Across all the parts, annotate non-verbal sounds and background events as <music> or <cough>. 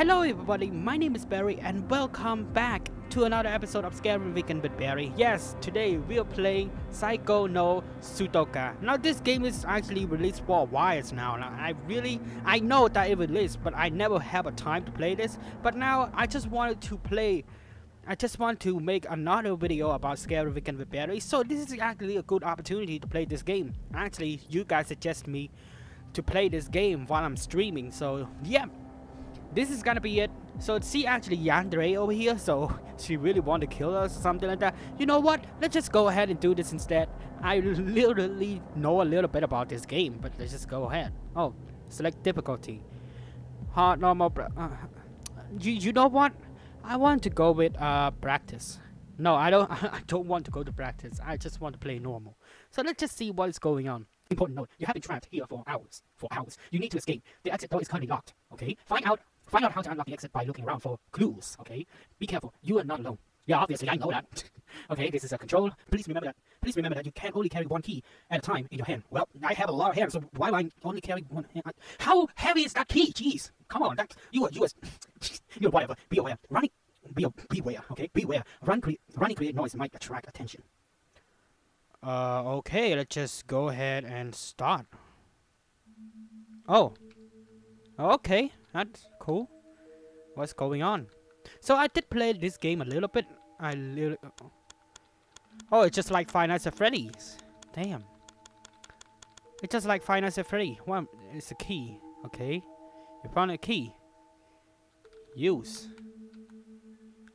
Hello everybody, my name is Buirry and welcome back to another episode of Scary Weekend with Buirry. Yes, today we are playing Saiko no Satuka. Now this game is actually released for a while now. now. I really, I know that it released, but I never have a time to play this. But now I just wanted to play I just want to make another video about Scary Weekend with Buirry, so this is actually a good opportunity to play this game. Actually, you guys suggest me to play this game while I'm streaming, so yeah. This is gonna be it. So see actually Yandere over here, so <laughs> she really want to kill us or something like that. You know what? Let's just go ahead and do this instead. I literally know a little bit about this game, but let's just go ahead. Oh, select difficulty. Hard, normal, uh, you, you know what? I want to go with uh practice. No, I don't. <laughs> I don't want to go to practice. I just want to play normal. So let's just see what is going on. Important note: You have been trapped here for hours. For hours, you need to escape. The exit door is currently locked. Okay, find out. Find out how to unlock the exit by looking around for clues. Okay, be careful. You are not alone. Yeah, obviously I know that. <laughs> okay, this is a control. Please remember that. Please remember that you can only carry one key at a time in your hand. Well, I have a lot of hands, so why do I only carry one hand? How heavy is that key? Jeez, come on, that you are you are <laughs> you know whatever. Be aware. Running be beware, okay? Beware. Run cre running create noise might attract attention. Uh, okay, let's just go ahead and start. Oh. Okay, that's cool. What's going on? So I did play this game a little bit. I little. Oh, it's just like Five Nights at Freddy's. Damn. It's just like Five Nights at Freddy's. Well, it's a key. Okay. You found a key. Use.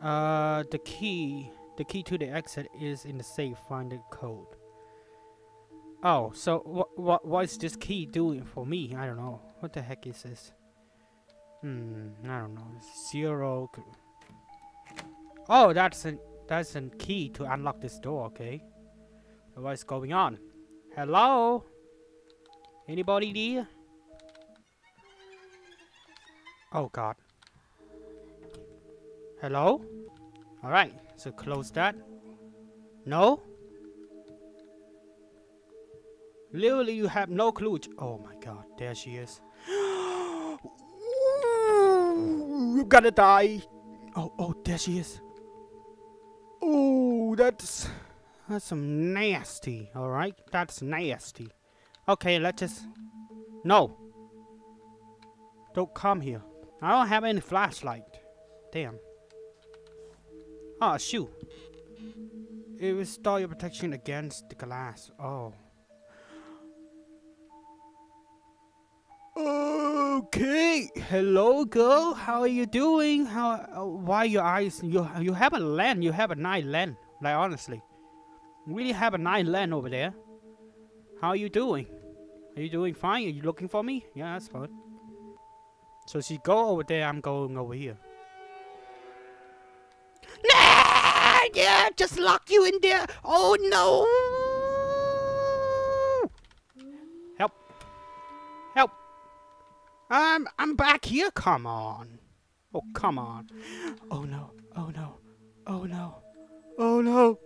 Uh, the key, the key to the exit is in the safe. Find the code. Oh, so what what what is this key doing for me? I don't know. What the heck is this? Hmm, I don't know. Zero. Oh, that's a that's a key to unlock this door. Okay. What is going on? Hello? Anybody there? Oh God. Hello? Alright, so close that. No? Literally, you have no clue. Oh my god, there she is. Gotta die. Oh, oh, there she is. Oh, that's... That's some nasty, alright? That's nasty. Okay, let's just... No! Don't come here. I don't have any flashlight. Damn. Ah, shoe. It will restore your protection against the glass. Oh. Okay. Hello, girl. How are you doing? How? Uh, why your eyes? You you have a land. You have a nice land. Like honestly, really have a nice land over there. How are you doing? Are you doing fine? Are you looking for me? Yeah, that's fine. So she go over there. I'm going over here. Nah! yeah, just lock you in there. Oh no! Help! Help! I'm back here. Come on! Oh come on! Oh no! Oh no! Oh no! Oh no!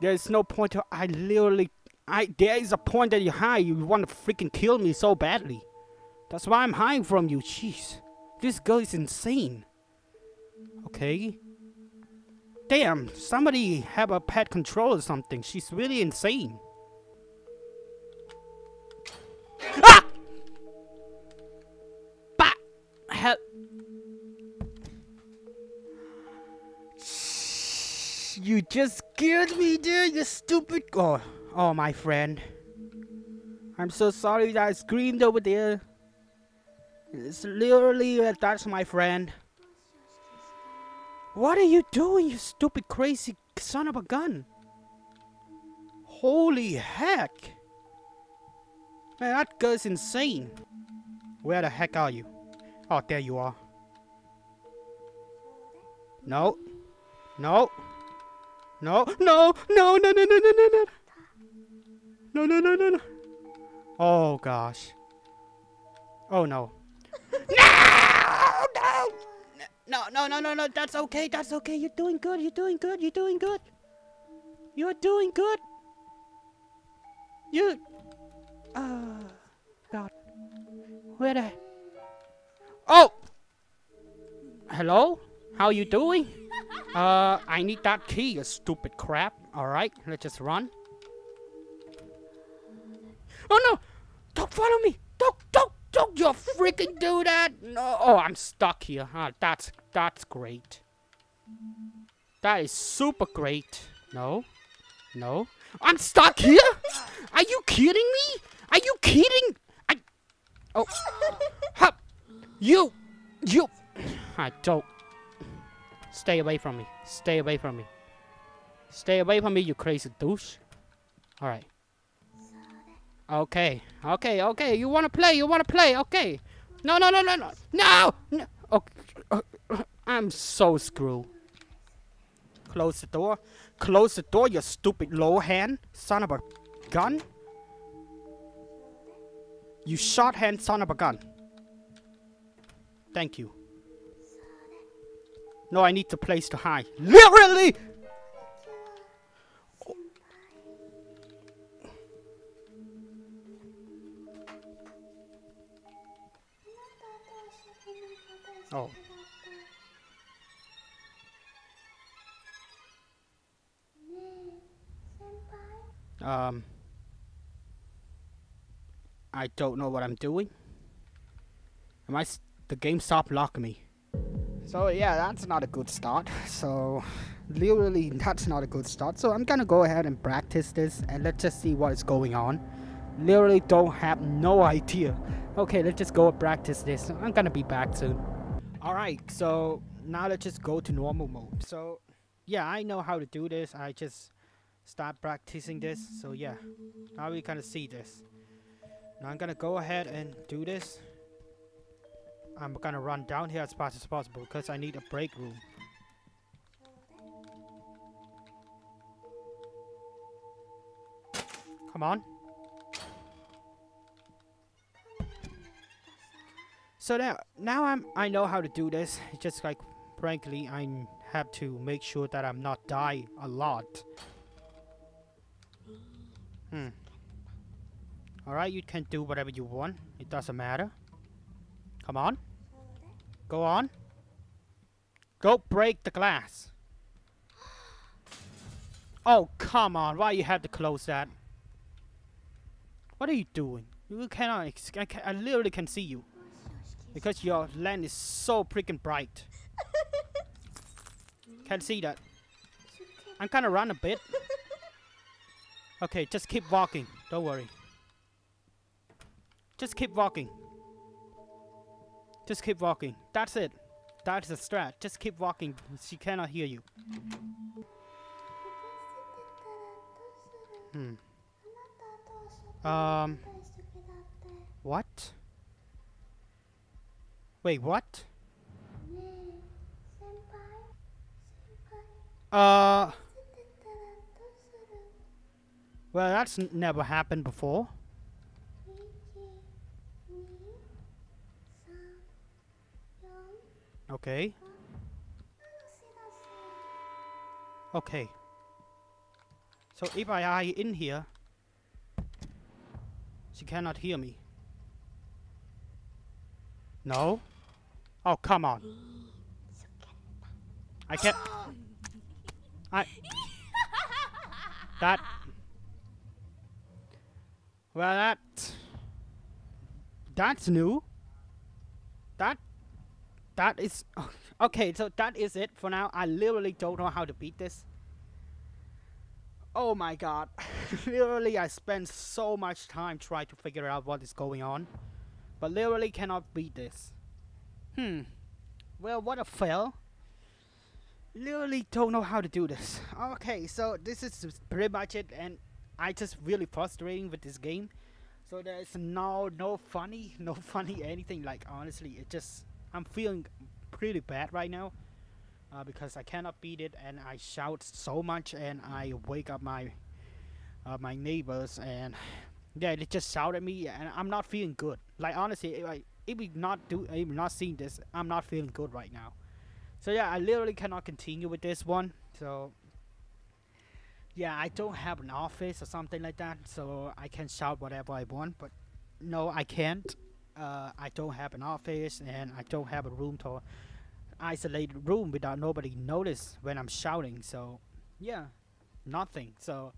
There's no point to I literally I there is a point that you hide. You want to freaking kill me so badly. That's why I'm hiding from you. Jeez. This girl is insane. Okay. Damn, somebody have a pet control or something. She's really insane. Ah! Bah! Help. You just scared me, dude, you stupid... Oh, oh, my friend. I'm so sorry that I screamed over there. It's literally, uh, that's my friend. What are you doing, you stupid crazy son of a gun? Holy heck! Man, that girl's insane. Where the heck are you? Oh, there you are. No. No. No. No. No, no, no, no, no, no, no. No, no, no, no, no. Oh, gosh. Oh, no. <laughs> No, no, no, no, no. No, that's okay. That's okay. You're doing good. You're doing good. You're doing good. You're doing good. You. God. Where the? Oh. Hello. How you doing? <laughs> Uh, I need that key, you stupid crap. Alright, let's just run. Oh no! Don't follow me! Don't, don't, don't you freaking do that! No, oh, I'm stuck here. Ah, that's, that's great. That is super great. No, no. I'm stuck here? Are you kidding me? Are you kidding? Oh, ha, you, you, I don't. Stay away from me. Stay away from me. Stay away from me, you crazy douche. Alright. Okay. Okay, okay. You wanna play, you wanna play, okay. No, no, no, no, no. No! no. Okay. Uh, I'm so screwed. Close the door. Close the door, you stupid low hand. Son of a gun. You short hand son of a gun. Thank you. No, I need the place to hide. Literally! Oh. Um. I don't know what I'm doing. Am I? the game stopped locking me. So yeah, that's not a good start. <laughs> So literally, <laughs> that's not a good start. So I'm gonna go ahead and practice this, and let's just see what is going on. Literally, don't have no <laughs> idea. Okay, let's just go and practice this. I'm gonna be back soon. Alright, so now let's just go to normal mode. So yeah, I know how to do this. I just start practicing this. So yeah, now we kind of see this. Now I'm gonna go ahead and do this. I'm gonna run down here as fast as possible because I need a break room. Come on. So now, now I'm I know how to do this. It's just like, frankly, I have to make sure that I'm not die a lot. Hmm. Alright, you can do whatever you want. It doesn't matter. Come on. Go on. Go break the glass. Oh, come on. Why you had to close that? What are you doing? You cannot... I, can, I literally can see you. Because your land is so freaking bright. Can't see that. I'm gonna run a bit. Okay, just keep walking. Don't worry. Just keep walking. Just keep walking. That's it. That's the strat. Just keep walking. She cannot hear you. Hmm. Um. What? Wait, what? Uh. Well, that's never happened before. Okay. Okay. So if I are in here, she cannot hear me. No? Oh, come on. I can't... I... That... Well, that... That's new. That that is <laughs> okay so that is it for now. I literally don't know how to beat this. Oh my god. <laughs> Literally i spent so much time trying to figure out what is going on but literally cannot beat this. Hmm. Well what a fail. Literally don't know how to do this. Okay so this is pretty much it and i just really frustrating with this game. So there's no no funny <laughs> no funny anything. Like honestly it just I'm feeling pretty bad right now uh, because I cannot beat it and I shout so much and I wake up my uh, my neighbors and yeah they just shout at me and I'm not feeling good. Like honestly if if we not do if not seeing this I'm not feeling good right now. So yeah I literally cannot continue with this one. So yeah I don't have an office or something like that so I can shout whatever I want but no I can't uh, I don't have an office and I don't have a room to isolated room without nobody notice when I'm shouting. So yeah, nothing. So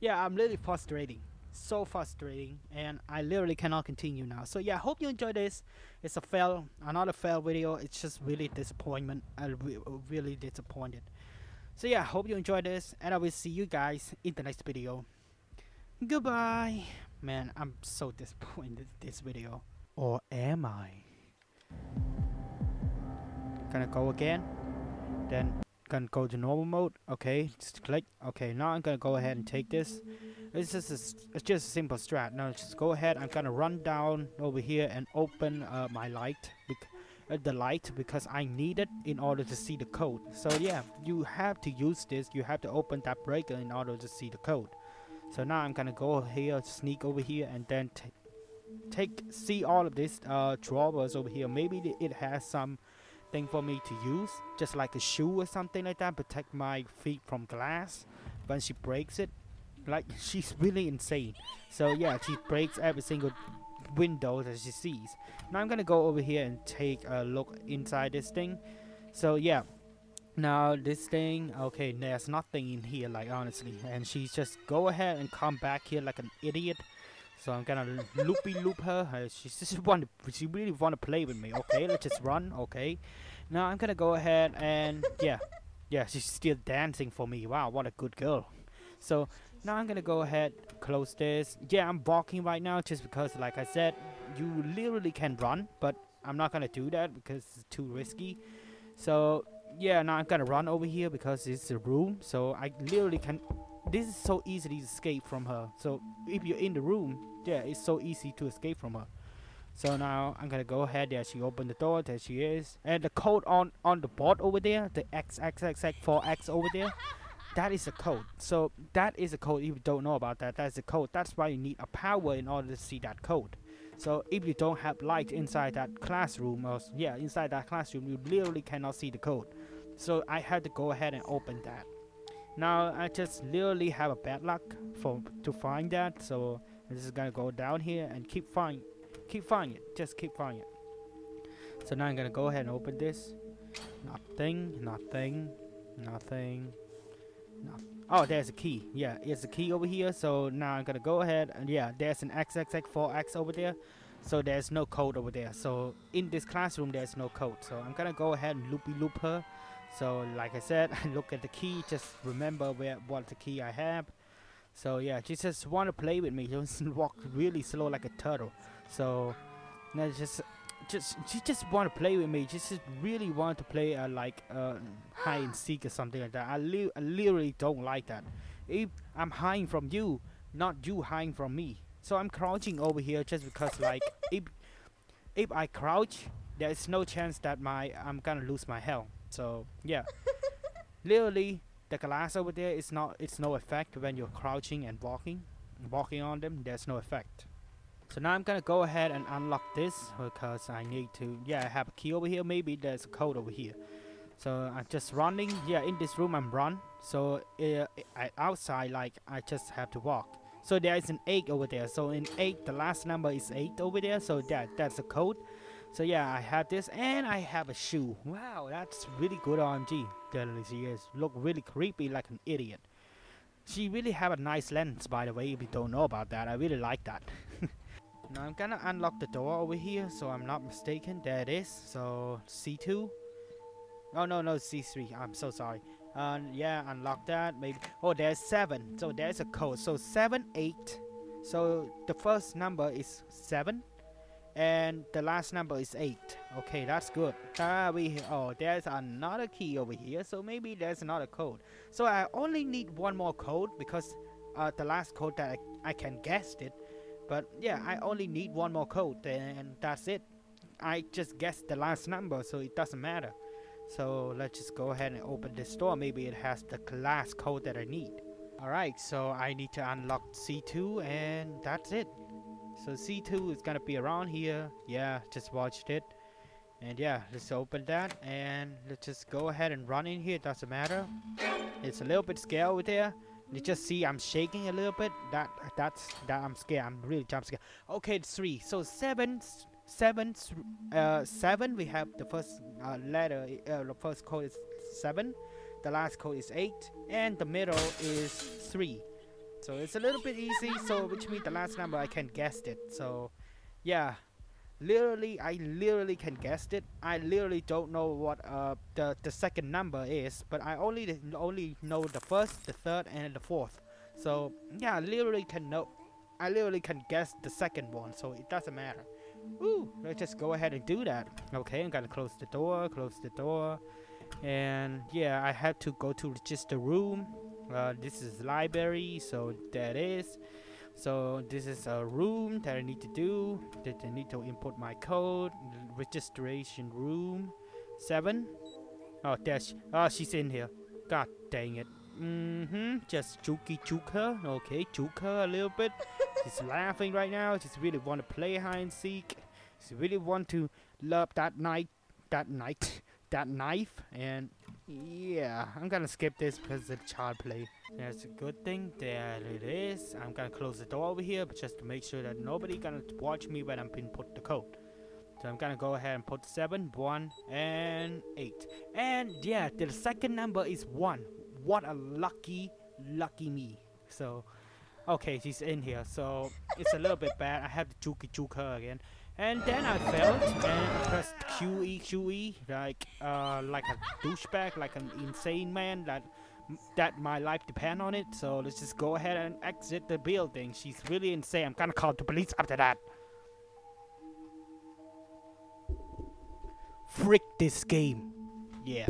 yeah, I'm really frustrating. So frustrating, and I literally cannot continue now. So yeah, I hope you enjoy this. It's a fail, another fail video. It's just really disappointment. I re really disappointed. So yeah, I hope you enjoy this, and I will see you guys in the next video. Goodbye. Man, I'm so <laughs> disappointed this video. Or am I? Gonna go again. Then gonna go to normal mode. Okay, just click. Okay, now I'm gonna go ahead and take this. It's just a, it's just a simple strat. Now just go ahead. I'm gonna run down over here and open uh, my light. Uh, the light because I need it in order to see the code. So yeah, you have to use this. You have to open that breaker in order to see the code. So now I'm gonna go here, sneak over here, and then take see all of these uh, drawers over here. Maybe it has some thing for me to use, just like a shoe or something like that, protect my feet from glass when she breaks it. Like <laughs> she's really insane. So yeah, she breaks every single window that she sees. Now I'm gonna go over here and take a look inside this thing. So yeah, now this thing, okay, there's nothing in here, like honestly, and she just go ahead and come back here like an idiot. So I'm gonna loopy loop her. She just want to, she really want to play with me. Okay, let's just run. Okay, now I'm gonna go ahead and yeah, yeah, she's still dancing for me. Wow, what a good girl. So now I'm gonna go ahead, close this. Yeah, I'm walking right now just because, like I said, you literally can run, but I'm not gonna do that because it's too risky. So yeah, now I'm gonna run over here because it's a room. So I literally can this is so easily escape from her. So if you're in the room, yeah, it's so easy to escape from her. So now I'm gonna go ahead. There she opened the door. There she is. And the code on on the board over there, the XXXX4X over there, <laughs> that is a code. So that is a code. If you don't know about that, that's a code. That's why you need a power in order to see that code. So if you don't have light inside that classroom, or yeah, inside that classroom, you literally cannot see the code. So I had to go ahead and open that. Now I just literally have a bad luck for to find that. So I'm just gonna go down here and keep find, keep finding it. Just keep finding it. So now I'm gonna go ahead and open this. Nothing, nothing, nothing. No. Oh, there's a key. Yeah, it's a key over here. So now I'm gonna go ahead and yeah, there's an XXX4X over there. So there's no code over there. So in this classroom, there's no code. So I'm gonna go ahead and loopy loop her so like I said, <laughs> look at the key, just remember where what the key I have. So yeah, she just want to play with me. <laughs> Just walk really slow like a turtle. So now just just she just want to play with me. She just really want to play uh, like uh, hide and seek or something like that. I, li I literally don't like that. If I'm hiding from you, not you hiding from me. So I'm crouching over here just because like <laughs> if if I crouch, there is no chance that my I'm gonna lose my health. So yeah, literally the glass over there is not it's no effect when you're crouching and walking, walking on them. There's no effect. So now I'm gonna go ahead and unlock this because I need to. Yeah, I have a key over here. Maybe there's a code over here. So I'm just running. Yeah, in this room I'm run. So uh, outside, like I just have to walk. So there is an 8 over there. So in 8, the last number is 8 over there. So that that's a code. So yeah, I have this and I have a shoe. Wow, that's really good RNG. There she is. Look really creepy like an idiot. She really have a nice lens by the way if you don't know about that. I really like that. <laughs> now I'm gonna unlock the door over here so I'm not mistaken. There it is. So C2. Oh no no C3. I'm so sorry. Uh, yeah, unlock that. Maybe. Oh, there's seven. So there's a code. So seven eight. So the first number is seven and the last number is 8 okay that's good. Uh, we oh there's another key over here so maybe there's another code. So I only need one more code because uh, the last code that I, I can guess it. But yeah I only need one more code and that's it. I just guessed the last number so it doesn't matter. So let's just go ahead and open this door. Maybe it has the last code that I need. Alright so I need to unlock C2 and that's it so C2 is gonna be around here. Yeah, just watched it. And yeah, let's open that and let's just go ahead and run in here. It doesn't matter. It's a little bit scary over there. You just see I'm shaking a little bit. That that's that I'm scared. I'm really jump scared. Okay, it's three. So seven seven, uh, seven. We have the first uh, letter. Uh, the first code is seven. The last code is eight, and the middle is three. So it's a little bit easy. So which means the last number I can guess it. So, yeah. Literally, I literally can guess it. I literally don't know what uh the the second number is, but I only only know the first, the third, and the fourth. So yeah, I literally can know. I literally can guess the second one, so it doesn't matter. Ooh, let's just go ahead and do that. Okay, I'm gonna close the door, close the door. And yeah, I have to go to register room. Uh, this is library, so that is. So this is a room that I need to do. That I need to input my code. Registration room. Seven. Oh, there's. Oh, she's in here. God dang it. Mm-hmm. Just jukey juke her. Okay, juke her a little bit. She's <laughs> laughing right now. She's really want to play hide and seek. She really want to love that knife. That knife. <laughs> That knife. And yeah, I'm gonna skip this because it's child play. That's a good thing. There it is. I'm gonna close the door over here, but just to make sure that nobody gonna watch me when I'm input the code. So I'm gonna go ahead and put 7, 1, and 8. And yeah, the second number is 1 what a lucky, lucky me. So, okay, she's in here. So, it's a little bit bad. I have to juke juke her again. And then I failed and pressed QE, QE, like, uh, like a douchebag, like an insane man that that my life depend on it. So let's just go ahead and exit the building. She's really insane. I'm gonna call the police after that. Frick this game. Yeah.